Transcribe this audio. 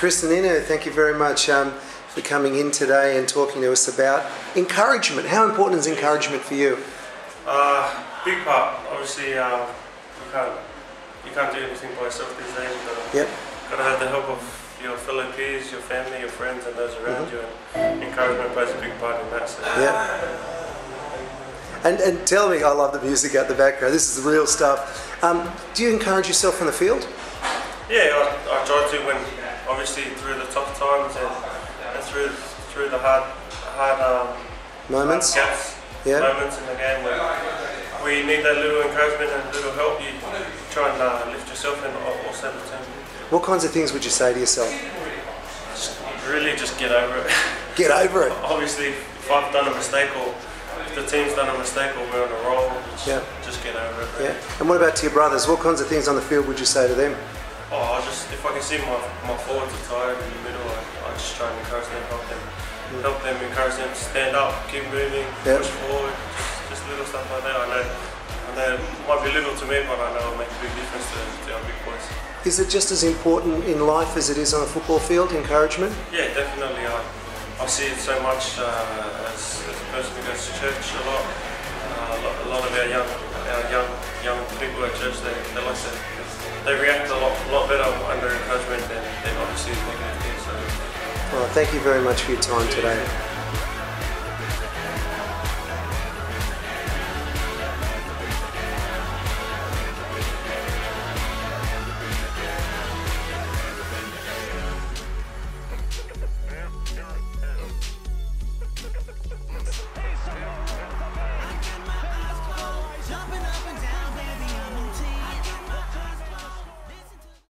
Krisnan Inu, thank you very much um, for coming in today and talking to us about encouragement. How important is encouragement for you? Uh, big part. Obviously, uh, you can't you can't do anything by yourself these days. You've got to, Yep. got to have the help of your fellow peers, your family, your friends, and those around you. And encouragement plays a big part in that. So. Yeah. And, and tell me, I love the music out the background. This is the real stuff. Um, do you encourage yourself in the field? Yeah, I, I try to when obviously through the tough times and, and through through the hard hard um, Moments? hard gaps, Yeah. moments in the game where we need that little encouragement and a little help. You try and uh, lift yourself and also the team. What kinds of things would you say to yourself? Just really just get over it. Get over it. obviously, if I've done a mistake or if the team's done a mistake or we're on a roll, just, Yeah. just get over it. Yeah. And what about to your brothers? What kinds of things on the field would you say to them? Oh, I just if I can see my, my forwards are tired in the middle, I, I just try and encourage them, help them, help them, encourage them to stand up, keep moving, Yeah. push forward, just, just little stuff like that. I know, I know it might be little to me, but I know it'll make a big difference to, to our big boys. Is it just as important in life as it is on a football field, encouragement? Yeah, definitely. I, I see it so much uh, as, as a person who goes to church a lot. Uh, a, lot a lot of our young, our young, young people at church, they, they like to, they react a lot, lot better under encouragement than, than obviously negative things. So. Well, thank you very much for your time today.